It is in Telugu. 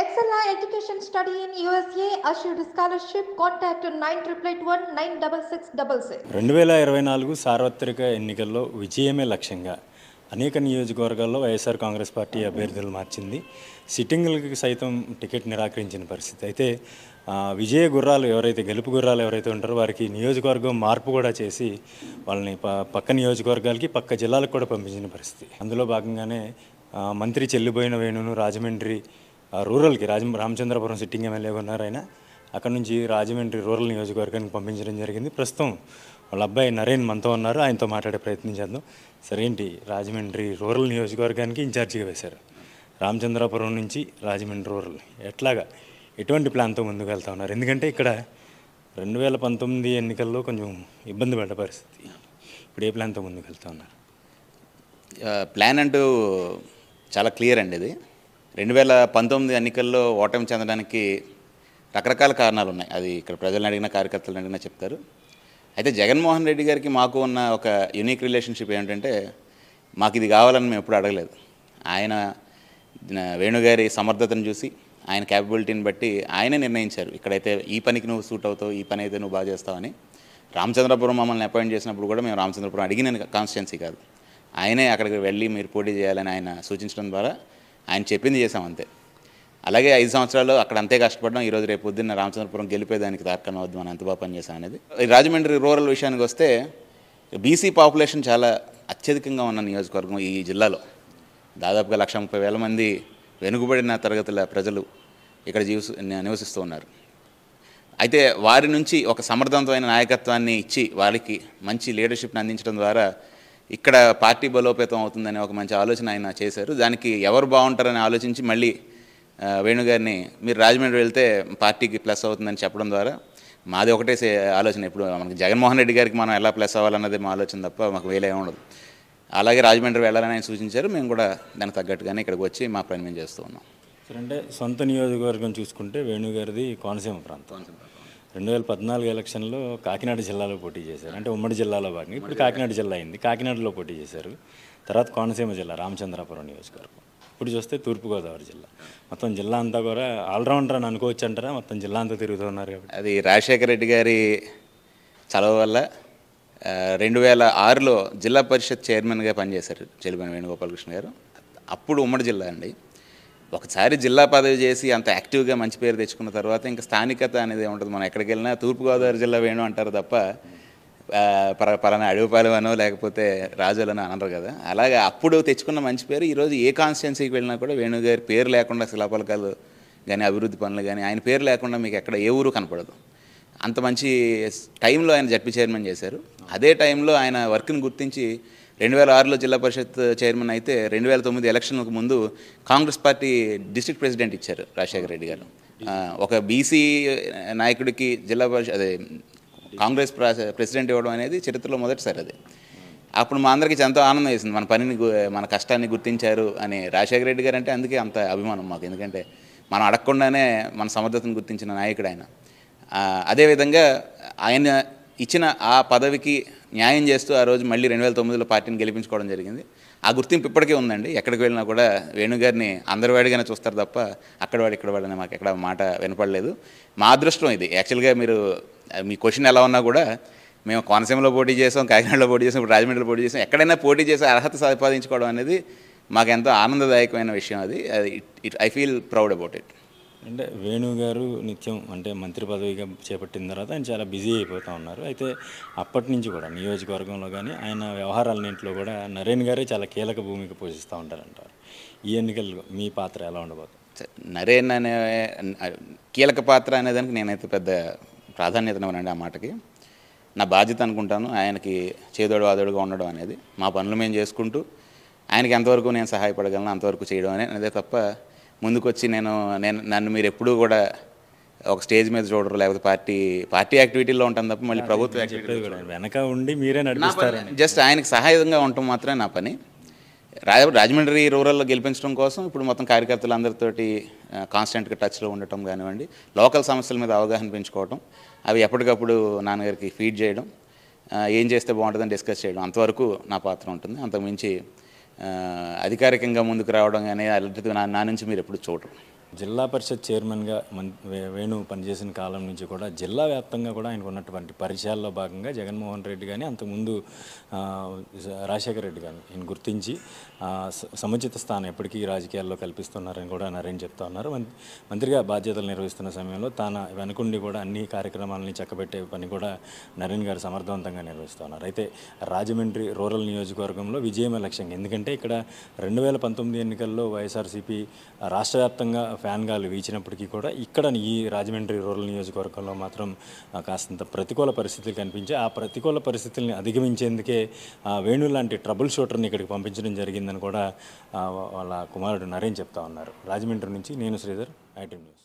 Excella Education Study in USA assured scholarship. Contact 9881 96666. రెండు వేల ఇరవై నాలుగు సార్వత్రిక ఎన్నికల్లో విజయమే లక్ష్యంగా అనేక నియోజకవర్గాల్లో వైఎస్ఆర్ కాంగ్రెస్ పార్టీ అభ్యర్థులు మార్చింది సిట్టింగ్లకి సైతం టికెట్ నిరాకరించిన పరిస్థితి అయితే విజయ గుర్రాలు ఎవరైతే గెలుపు గుర్రాలు ఎవరైతే ఉంటారో వారికి నియోజకవర్గం మార్పు కూడా చేసి వాళ్ళని పక్క నియోజకవర్గాలకి పక్క జిల్లాలకు కూడా పంపించిన పరిస్థితి అందులో భాగంగానే మంత్రి చెల్లిపోయిన వేణును రాజమండ్రి రూరల్కి రాజ రామచంద్రపురం సిట్టింగ్ ఎమ్మెల్యే ఉన్నారు ఆయన. అక్కడ నుంచి రాజమండ్రి రూరల్ నియోజకవర్గానికి పంపించడం జరిగింది. ప్రస్తుతం వాళ్ళ అబ్బాయి నరేన్ మనతో ఉన్నారు. ఆయనతో మాట్లాడే ప్రయత్నం చేద్దాం. సరేంటి రాజమండ్రి రూరల్ నియోజకవర్గానికి ఇన్ఛార్జిగా వేశారు. రామచంద్రాపురం నుంచి రాజమండ్రి రూరల్. ఎట్లాగా? ఎటువంటి ప్లాన్తో ముందుకు వెళ్తా ఉన్నారు? ఎందుకంటే ఇక్కడ రెండు వేల పంతొమ్మిది ఎన్నికల్లో కొంచెం ఇబ్బంది పడ్డ పరిస్థితి. ఇప్పుడు ఏ ప్లాన్తో ముందుకు వెళ్తా ఉన్నారు? ప్లాన్ అంటూ చాలా క్లియర్ అండి ఇది. రెండు వేల పంతొమ్మిది ఎన్నికల్లో ఓటమి చెందడానికి రకరకాల కారణాలు ఉన్నాయి. అది ఇక్కడ ప్రజలను అడిగిన కార్యకర్తలను అడిగినా చెప్తారు. అయితే జగన్మోహన్ రెడ్డి గారికి మాకు ఉన్న ఒక యునిక్ రిలేషన్షిప్ ఏంటంటే మాకు ఇది కావాలని మేము ఎప్పుడు అడగలేదు. ఆయన వేణుగారి సమర్థతను చూసి ఆయన క్యాపబిలిటీని బట్టి ఆయనే నిర్ణయించారు. ఇక్కడైతే ఈ పనికి నువ్వు సూట్ అవుతావు ఈ పని అయితే నువ్వు బాగా చేస్తావని రామచంద్రపురం మమ్మల్ని అపాయింట్ చేసినప్పుడు కూడా మేము రామచంద్రపురం అడిగిన కాన్స్టిట్యున్సీ కాదు. ఆయనే అక్కడికి వెళ్ళి మీరు పోటీ చేయాలని ఆయన సూచించడం ద్వారా ఆయన చెప్పింది చేసాం అంతే. అలాగే ఐదు సంవత్సరాలు అక్కడ అంతే కష్టపడడం. ఈరోజు రేపు పొద్దున్న రామచంద్రపురం గెలిపేదానికి తార్కం అవద్దు మనం ఎంత బాగా పనిచేసాం అనేది రాజమండ్రి రూరల్ విషయానికి వస్తే బీసీ పాపులేషన్ చాలా అత్యధికంగా ఉన్న నియోజకవర్గం ఈ జిల్లాలో. దాదాపుగా లక్ష ముప్పై వేల మంది వెనుకబడిన తరగతుల ప్రజలు ఇక్కడ జీవిస్తూ నివసిస్తూ ఉన్నారు. అయితే వారి నుంచి ఒక సమర్థవంతమైన నాయకత్వాన్ని ఇచ్చి వారికి మంచి లీడర్షిప్ని అందించడం ద్వారా ఇక్కడ పార్టీ బలోపేతం అవుతుందనే ఒక మంచి ఆలోచన ఆయన చేశారు. దానికి ఎవరు బాగుంటారని ఆలోచించి మళ్ళీ వేణుగారిని మీరు రాజమండ్రి వెళ్తే పార్టీకి ప్లస్ అవుతుందని చెప్పడం ద్వారా మాది ఒకటే ఆలోచన. ఇప్పుడు మనకి జగన్మోహన్ రెడ్డి గారికి మనం ఎలా ప్లస్ అవ్వాలన్నది మా ఆలోచన తప్ప మాకు వేలే ఉండదు. అలాగే రాజమండ్రి వెళ్ళాలని ఆయన సూచించారు. మేము కూడా దానికి తగ్గట్టుగానే ఇక్కడికి వచ్చి మా పని మేము చేస్తూ ఉన్నాం. సరే అంటే సొంత నియోజకవర్గం చూసుకుంటే వేణుగారిది కోనసీమ ప్రాంతం. రెండు వేల పద్నాలుగు ఎలక్షన్లో కాకినాడ జిల్లాలో పోటీ చేశారు. అంటే ఉమ్మడి జిల్లాలో భాగంగా ఇప్పుడు కాకినాడ జిల్లా అయింది. కాకినాడలో పోటీ చేశారు. తర్వాత కోనసీమ జిల్లా రామచంద్రాపురం నియోజకవర్గం. ఇప్పుడు చూస్తే తూర్పుగోదావరి జిల్లా. మొత్తం జిల్లా అంతా కూడా ఆల్రౌండర్ అని అనుకోవచ్చు అంటారా? మొత్తం జిల్లా అంతా తిరుగుతున్నారు కాబట్టి. అది రాజశేఖర రెడ్డి గారి చలవ వల్ల రెండు వేల ఆరులో జిల్లా పరిషత్ చైర్మన్గా పనిచేశారు చెలిపని వేణుగోపాలకృష్ణ గారు. అప్పుడు ఉమ్మడి జిల్లా అండి. ఒకసారి జిల్లా పదవి చేసి అంత యాక్టివ్గా మంచి పేరు తెచ్చుకున్న తర్వాత ఇంకా స్థానికత అనేది ఉంటుంది మనం ఎక్కడికి వెళ్ళినా తూర్పుగోదావరి జిల్లా వేణు అంటారు తప్ప పర పలానా అడవిపాలెవనో లేకపోతే రాజులనో అనరు కదా. అలాగే అప్పుడు తెచ్చుకున్న మంచి పేరు. ఈరోజు ఏ కాన్స్టిట్యున్సీకి వెళ్ళినా కూడా వేణుగారి పేరు లేకుండా శిలాపలకాలు కానీ అభివృద్ధి పనులు కానీ ఆయన పేరు లేకుండా మీకు ఎక్కడ ఏ ఊరు కనపడదు. అంత మంచి టైంలో ఆయన జడ్పీ చైర్మన్ చేశారు. అదే టైంలో ఆయన వర్క్ని గుర్తించి రెండు వేల ఆరులో జిల్లా పరిషత్ చైర్మన్ అయితే రెండు వేల తొమ్మిది ఎలక్షన్లకు ముందు కాంగ్రెస్ పార్టీ డిస్ట్రిక్ట్ ప్రెసిడెంట్ ఇచ్చారు రాజశేఖర రెడ్డి గారు. ఒక బీసీ నాయకుడికి జిల్లా పరిషత్ అదే కాంగ్రెస్ ప్రెసిడెంట్ ఇవ్వడం అనేది చరిత్రలో మొదటిసారి అది. అప్పుడు మా అందరికీ ఎంతో ఆనందం వేసింది. మన పనిని మన కష్టాన్ని గుర్తించారు అని రాజశేఖర రెడ్డి గారు అంటే అందుకే అంత అభిమానం మాకు. ఎందుకంటే మనం అడగకుండానే మన సమర్థతను గుర్తించిన నాయకుడు ఆయన. అదేవిధంగా ఆయన ఇచ్చిన ఆ పదవికి న్యాయం చేస్తూ ఆ రోజు మళ్ళీ రెండు వేల తొమ్మిదిలో పార్టీని గెలిపించుకోవడం జరిగింది. ఆ గుర్తింపు ఇప్పటికే ఉందండి. ఎక్కడికి వెళ్ళినా కూడా వేణుగారిని అందరి వాడిగానే చూస్తారు తప్ప అక్కడ వాడు ఇక్కడ వాడని మాకు ఎక్కడ మాట వినపడలేదు. మా అదృష్టం ఇది. యాక్చువల్గా మీరు మీ క్వశ్చన్ ఎలా ఉన్నా కూడా మేము కోనసీమలో పోటీ చేసాం కాకినాడలో పోటీ చేసాం ఇప్పుడు రాజమండ్రిలో పోటీ చేసాం. ఎక్కడైనా పోటీ చేసి అర్హత సంపాదించుకోవడం అనేది మాకు ఎంతో ఆనందదాయకమైన విషయం అది. It I feel proud about it అంటే వేణు గారు నిత్యం అంటే మంత్రి పదవిగా చేపట్టిన తర్వాత ఆయన చాలా బిజీ అయిపోతూ ఉన్నారు. అయితే అప్పటి నుంచి కూడా నియోజకవర్గంలో కానీ ఆయన వ్యవహారాలన్నింటిలో కూడా నరేన్ గారే చాలా కీలక భూమిక పోషిస్తూ ఉంటారంటారు. ఈ ఎన్నికల్లో మీ పాత్ర ఎలా ఉండబోతుంది? నరేన్ అనే కీలక పాత్ర అనేదానికి నేనైతే పెద్ద ప్రాధాన్యతనివ్వనండి ఆ మాటకి. నా బాధ్యత అనుకుంటాను ఆయనకి చేదోడు వాదోడుగా ఉండడం అనేది. మా పనులు మేము చేసుకుంటూ ఆయనకి ఎంతవరకు నేను సహాయపడగలను అంతవరకు చేయడం అనేది తప్ప ముందుకొచ్చి నేను నేను నన్ను మీరు ఎప్పుడూ కూడా ఒక స్టేజ్ మీద చూడరు లేకపోతే పార్టీ పార్టీ యాక్టివిటీలో ఉంటాను తప్ప మళ్ళీ ప్రభుత్వ వెనక ఉండి మీరే నడిపిస్తారని. జస్ట్ ఆయనకి సహాయంగా ఉండటం మాత్రమే నా పని. రాజ రాజమండ్రి రూరల్లో గెలిపించడం కోసం ఇప్పుడు మొత్తం కార్యకర్తలందరితోటి కాన్స్టెంట్గా టచ్లో ఉండటం కానివ్వండి లోకల్ సమస్యల మీద అవగాహన పెంచుకోవటం అవి ఎప్పటికప్పుడు నాన్నగారికి ఫీడ్ చేయడం ఏం చేస్తే బాగుంటుందని డిస్కస్ చేయడం అంతవరకు నా పాత్ర ఉంటుంది. అంతకుమించి అధికారికంగా ముందుకు రావడం కానీ అలాంటిది నా నా నుంచి మీరు ఎప్పుడు చూడరు జిల్లా పరిషత్ చైర్మన్గా మన్ వేణు పనిచేసిన కాలం నుంచి కూడా జిల్లా వ్యాప్తంగా కూడా ఆయనకు ఉన్నటువంటి పరిచయాల్లో భాగంగా జగన్మోహన్ రెడ్డి కానీ అంతకుముందు రాజశేఖర రెడ్డి కానీ ఈయన గుర్తించి స- సముచిత స్థానం ఎప్పటికీ రాజకీయాల్లో కల్పిస్తున్నారని కూడా నరేన్ చెప్తా ఉన్నారు. మంత్రిగా బాధ్యతలు నిర్వహిస్తున్న సమయంలో తన వెనుకుండి కూడా అన్ని కార్యక్రమాలని చక్కబెట్టే పని కూడా నరేన్ గారు సమర్థవంతంగా నిర్వహిస్తూ ఉన్నారు. అయితే రాజమండ్రి రూరల్ నియోజకవర్గంలో విజయమే లక్ష్యంగా ఎందుకంటే ఇక్కడ రెండు వేల పంతొమ్మిది ఎన్నికల్లో వైఎస్ఆర్సీపీ రాష్ట్ర వ్యాప్తంగా ఫ్యాన్ గాలు వీచినప్పటికీ కూడా ఇక్కడ ఈ రాజమండ్రి రూరల్ నియోజకవర్గంలో మాత్రం కాస్తంత ప్రతికూల పరిస్థితులు కనిపించాయి ఆ ప్రతికూల పరిస్థితుల్ని అధిగమించేందుకే వేణు లాంటి ట్రబుల్ షూటర్ని ఇక్కడికి పంపించడం జరిగిందని కూడా వాళ్ళ కుమారుడు నరేన్ చెప్తా ఉన్నారు. రాజమండ్రి నుంచి నేను శ్రీధర్ ఐటీ న్యూస్.